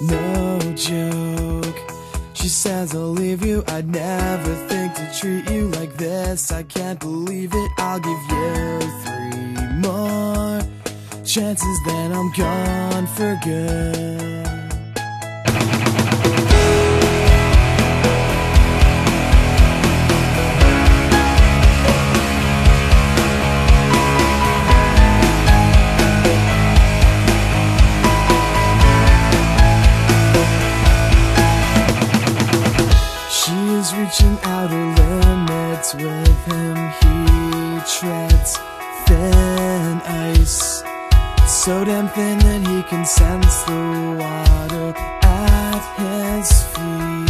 no joke. She says I'll leave you, I'd never think to treat you like this. I can't believe it, I'll give you three more chances, then I'm gone for good. So damn thin that he can sense the water at his feet.